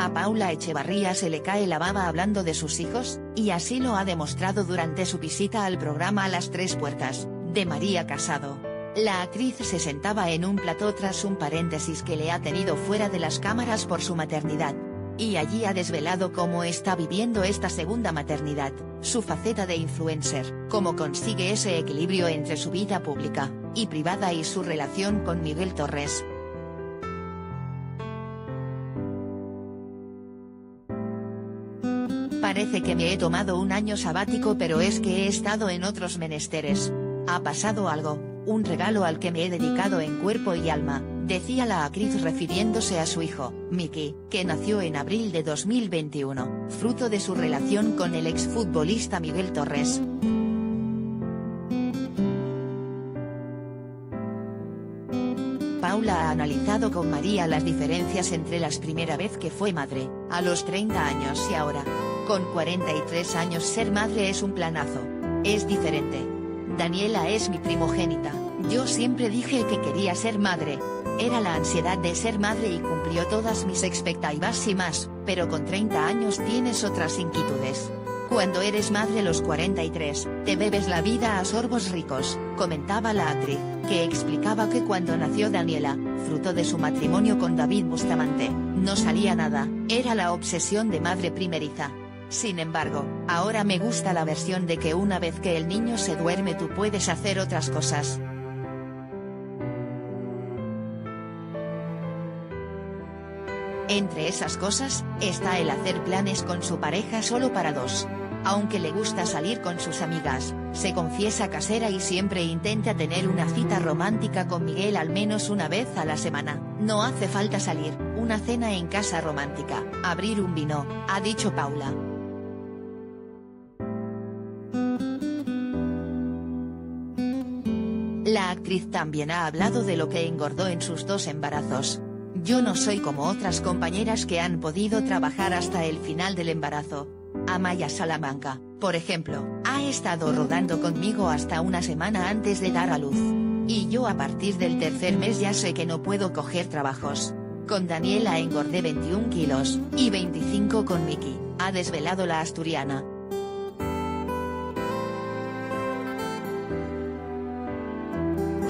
A Paula Echevarría se le cae la baba hablando de sus hijos, y así lo ha demostrado durante su visita al programa las Tres Puertas, de María Casado. La actriz se sentaba en un plató tras un paréntesis que le ha tenido fuera de las cámaras por su maternidad. Y allí ha desvelado cómo está viviendo esta segunda maternidad, su faceta de influencer, cómo consigue ese equilibrio entre su vida pública y privada y su relación con Miguel Torres. Parece que me he tomado un año sabático pero es que he estado en otros menesteres. Ha pasado algo, un regalo al que me he dedicado en cuerpo y alma, decía la actriz refiriéndose a su hijo, Mickey, que nació en abril de 2021, fruto de su relación con el exfutbolista Miguel Torres. Paula ha analizado con María las diferencias entre la primera vez que fue madre, a los 30 años y ahora. Con 43 años ser madre es un planazo. Es diferente. Daniela es mi primogénita, yo siempre dije que quería ser madre. Era la ansiedad de ser madre y cumplió todas mis expectativas y más, pero con 30 años tienes otras inquietudes. Cuando eres madre los 43, te bebes la vida a sorbos ricos, comentaba la actriz, que explicaba que cuando nació Daniela, fruto de su matrimonio con David Bustamante, no salía nada, era la obsesión de madre primeriza. Sin embargo, ahora me gusta la versión de que una vez que el niño se duerme tú puedes hacer otras cosas. Entre esas cosas, está el hacer planes con su pareja solo para dos. Aunque le gusta salir con sus amigas, se confiesa casera y siempre intenta tener una cita romántica con Miguel al menos una vez a la semana. No hace falta salir, una cena en casa romántica, abrir un vino, ha dicho Paula. La actriz también ha hablado de lo que engordó en sus dos embarazos. Yo no soy como otras compañeras que han podido trabajar hasta el final del embarazo. Amaya Salamanca, por ejemplo, ha estado rodando conmigo hasta una semana antes de dar a luz. Y yo a partir del tercer mes ya sé que no puedo coger trabajos. Con Daniela engordé 21 kilos, y 25 con Miki, ha desvelado la asturiana.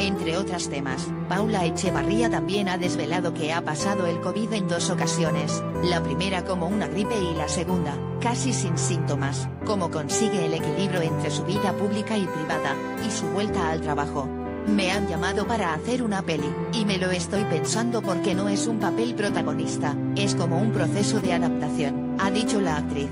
Entre otros temas, Paula Echevarría también ha desvelado que ha pasado el COVID en dos ocasiones, la primera como una gripe y la segunda, casi sin síntomas, cómo consigue el equilibrio entre su vida pública y privada, y su vuelta al trabajo. Me han llamado para hacer una peli, y me lo estoy pensando porque no es un papel protagonista, es como un proceso de adaptación, ha dicho la actriz.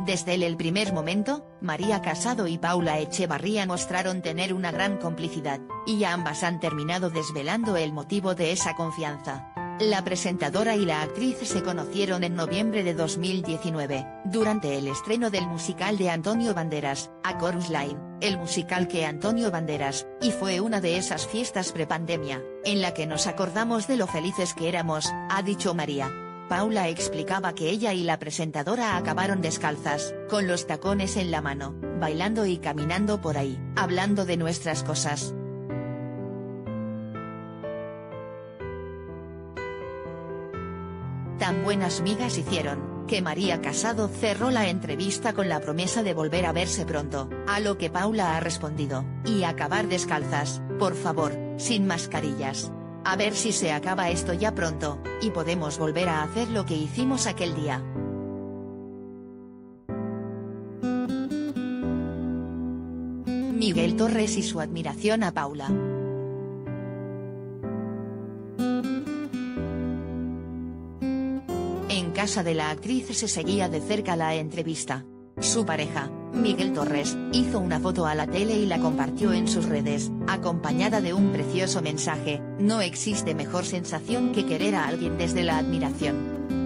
Desde el primer momento, María Casado y Paula Echevarría mostraron tener una gran complicidad, y ambas han terminado desvelando el motivo de esa confianza. La presentadora y la actriz se conocieron en noviembre de 2019, durante el estreno del musical de Antonio Banderas, A Chorus Line, el musical que Antonio Banderas, y fue una de esas fiestas prepandemia, en la que nos acordamos de lo felices que éramos, ha dicho María. Paula explicaba que ella y la presentadora acabaron descalzas, con los tacones en la mano, bailando y caminando por ahí, hablando de nuestras cosas. Tan buenas migas hicieron, que María Casado cerró la entrevista con la promesa de volver a verse pronto, a lo que Paula ha respondido, y acabar descalzas, por favor, sin mascarillas. A ver si se acaba esto ya pronto, y podemos volver a hacer lo que hicimos aquel día. Miguel Torres y su admiración a Paula. En casa de la actriz se seguía de cerca la entrevista. Su pareja, Miguel Torres, hizo una foto a la tele y la compartió en sus redes, acompañada de un precioso mensaje, no existe mejor sensación que querer a alguien desde la admiración.